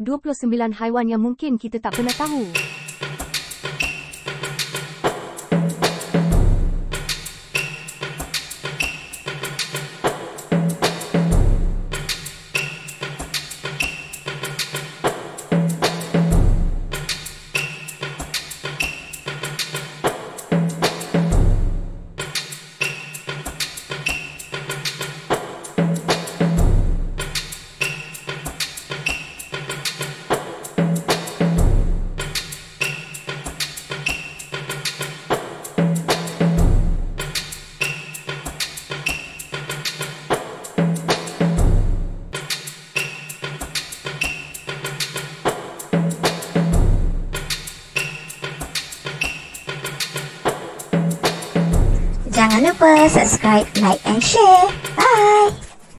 29 haiwan yang mungkin kita tak pernah tahu. Jangan lupa subscribe, like and share. Bye!